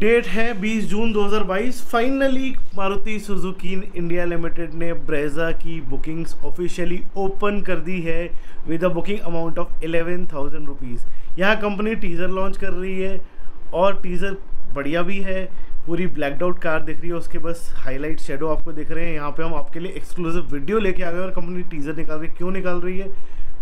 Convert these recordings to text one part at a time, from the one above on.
Date है 20 जून 2022 finally Maruti Suzuki India limited ने ब्रेजा की बुकिंग्स ऑफिशियली ओपन कर दी है with a booking amount of eleven thousand rupees यहाँ कंपनी टीज़र लॉन्च कर रही है और टीज़र बढ़िया भी है। पूरी ब्लैकड आउट कार दिख रही है उसके बस। हाईलाइट शेडो आपको दिख रहे हैं। यहाँ पे हम आपके लिए एक्सक्लूसिव वीडियो लेके आ गए और कंपनी टीज़र निकाल रही है। क्यों निकाल रही है?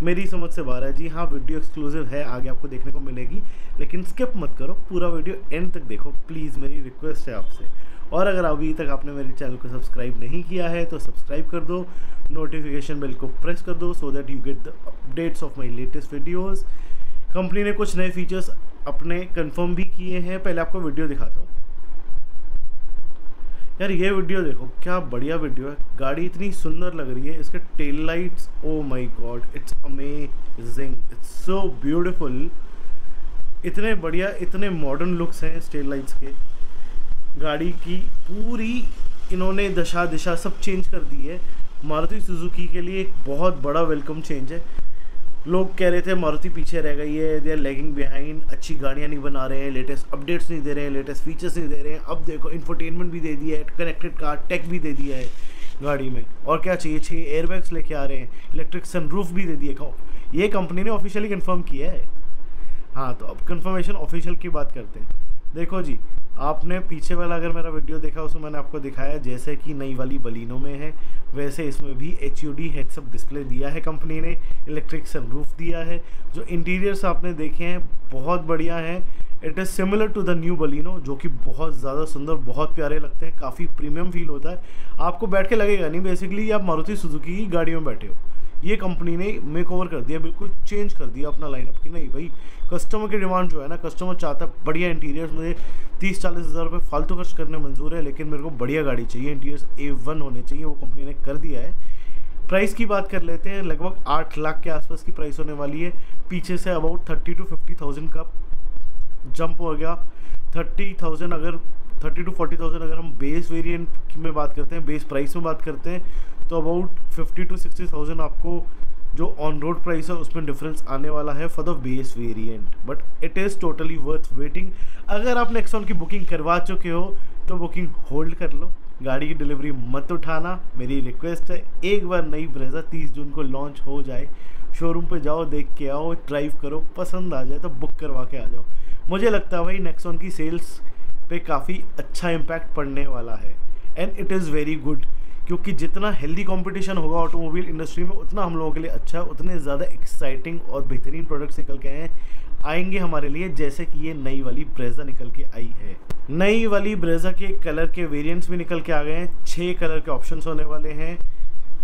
मेरी समझ से बाहर है। जी हाँ वीडियो एक्सक्लूसिव है, आगे आपको देखने को मिलेगी। लेकिन स्किप मत करो, पूरा वीडियो एंड तक देखो। प्लीज़ मेरी रिक्वेस्ट है आपसे। और अगर अभी तक आपने मेरे चैनल को सब्सक्राइब नहीं किया है तो सब्सक्राइब कर दो। नोटिफिकेशन बेल को प्रेस कर दो so that you get the updates of my latest videos company ने कुछ नए फीचर्स अपने कंफर्म भी किए हैं। पहले आपको वीडियो दिखाता हूँ। यार ये वीडियो देखो, क्या बढ़िया वीडियो है। गाड़ी इतनी सुंदर लग रही है, इसके tail lights oh my god it's amazing it's so beautiful इतने बढ़िया, इतने मॉडर्न लुक्स हैं इस टेल लाइट्स के। गाड़ी की पूरी इन्होंने दशा दिशा सब चेंज कर दी है। मारुति सुजुकी के लिए एक बहुत बड़ा वेलकम चेंज है। लोग कह रहे थे, मारुति पीछे रह गई है दे आर लैगिंग बिहाइंड अच्छी गाड़ियाँ नहीं बना रहे हैं लेटेस्ट अपडेट्स नहीं दे रहे हैं लेटेस्ट फीचर्स नहीं दे रहे हैं। अब देखो इन्फोटेनमेंट भी दे दिया है कनेक्टेड कार टेक भी दे दिया है गाड़ी में। और क्या चाहिए छः एयरबैग्स लेके आ रहे हैं इलेक्ट्रिक सनरूफ भी दे दिए ये कंपनी ने ऑफिशियली कन्फर्म किया है? हाँ तो अब कन्फर्मेशन ऑफिशियल की बात करते हैं। देखो जी, आपने पीछे वाला अगर मेरा वीडियो देखा उसमें मैंने आपको दिखाया, जैसे कि नई वाली बलिनों में है वैसे इसमें भी H U D heads up display दिया है कंपनी ने इलेक्ट्रिक सनरूफ दिया है, जो इंटीरियर्स आपने देखे हैं, बहुत बढ़िया हैं। It is similar to the new Baleno जो कि बहुत ज़्यादा सुंदर, बहुत प्यारे लगते हैं, काफ़ी प्रीमियम फील होता है। आपको बैठ के लगेगा नहीं बेसिकली आप मारुति सुजुकी की गाड़ियों में बैठे हो। ये कंपनी ने मेक ओवर कर दिया, बिल्कुल चेंज कर दिया अपना लाइनअप कि नहीं भाई कस्टमर की डिमांड जो है ना कस्टमर चाहता है बढ़िया इंटीरियर्स मुझे तीस चालीस हज़ार रुपये फालतू खर्च करने मंजूर है, लेकिन मेरे को बढ़िया गाड़ी चाहिए इंटीरियर्स ए वन होने चाहिए, वो कंपनी ने कर दिया है। प्राइस की बात कर लेते हैं, लगभग आठ लाख के आसपास की प्राइस होने वाली है, पीछे से about thirty to fifty thousand का जंप हो गया। थर्टी थाउज़ेंड अगर थर्टी टू फोर्टी थाउज़ेंड अगर हम बेस वेरिएंट में बात करते हैं, बेस प्राइस में बात करते हैं तो about fifty to sixty thousand आपको जो ऑन रोड प्राइस है, उसमें डिफरेंस आने वाला है for the base variant but it is totally worth waiting अगर आप नेक्सॉन की बुकिंग करवा चुके हो तो बुकिंग होल्ड कर लो. गाड़ी की डिलीवरी मत उठाना. मेरी रिक्वेस्ट है, एक बार नई ब्रेजा तीस जून को लॉन्च हो जाए. शोरूम पे जाओ, देख के आओ ड्राइव करो, पसंद आ जाए तो बुक करवा के आ जाओ. मुझे लगता है भाई नेक्सॉन की सेल्स पे काफ़ी अच्छा इम्पैक्ट पड़ने वाला है। And it is very good क्योंकि जितना हेल्दी कंपटीशन होगा ऑटोमोबाइल इंडस्ट्री में, उतना हम लोगों के लिए अच्छा उतने ज़्यादा एक्साइटिंग और बेहतरीन प्रोडक्ट्स निकल के आए आएँगे हमारे लिए, जैसे कि ये नई वाली ब्रेजा निकल के आई है। नई वाली ब्रेजा के कलर के वेरिएंट्स भी निकल के आ गए हैं। छः कलर के ऑप्शंस होने वाले हैं,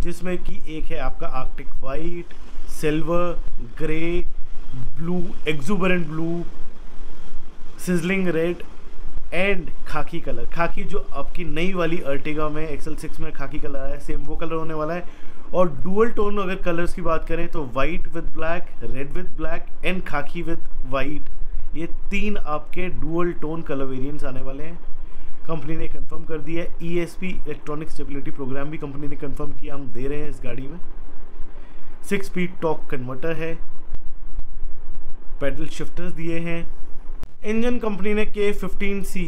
जिसमें कि एक है आपका arctic white silver grey blue exuberant blue sizzling red and khaki colour khaki जो आपकी नई वाली अर्टिगा में एक्सल सिक्स में खाकी कलर आया है सेम वो कलर होने वाला है। और डुअल टोन अगर कलर्स की बात करें तो white with black red with black and khaki with white ये तीन आपके डुअल टोन कलर वेरिएंट्स आने वाले हैं। कंपनी ने कंफर्म कर दिया है। E S P electronic stability program भी कंपनी ने कंफर्म किया, हम दे रहे हैं इस गाड़ी में। सिक्स स्पीड टॉक कन्वर्टर है। पेडल शिफ्टर्स दिए हैं। इंजन कंपनी ने के फिफ्टीन सी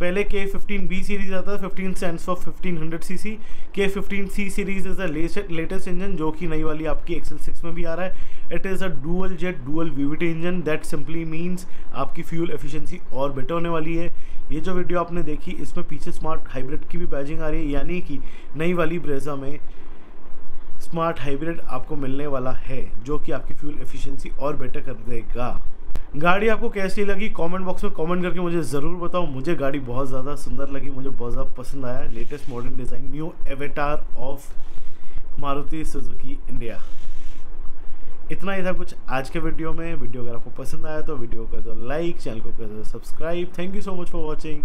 पहले के फिफ्टीन बी सीरीज़ आता था fifteen sense for fifteen hundred C C के fifteen C series is the latest engine जो कि नई वाली आपकी एक्सेल सिक्स में भी आ रहा है. It is a dual jet dual VVT engine that simply means आपकी फ्यूल एफिशिएंसी और बेटर होने वाली है. ये जो वीडियो आपने देखी, इसमें पीछे स्मार्ट हाइब्रिड की भी बैजिंग आ रही है. यानी कि नई वाली ब्रेजा में स्मार्ट हाइब्रिड आपको मिलने वाला है, जो कि आपकी फ्यूल एफिशिएंसी और बेटर कर देगा. गाड़ी आपको कैसी लगी? कमेंट बॉक्स में कमेंट करके मुझे ज़रूर बताओ। मुझे गाड़ी बहुत ज़्यादा सुंदर लगी, मुझे बहुत ज़्यादा पसंद आया। Latest modern design new avatar of Maruti Suzuki India इतना ही था कुछ आज के वीडियो में। वीडियो अगर आपको पसंद आया तो वीडियो कर दो लाइक चैनल को कर दो subscribe thank you so much for watching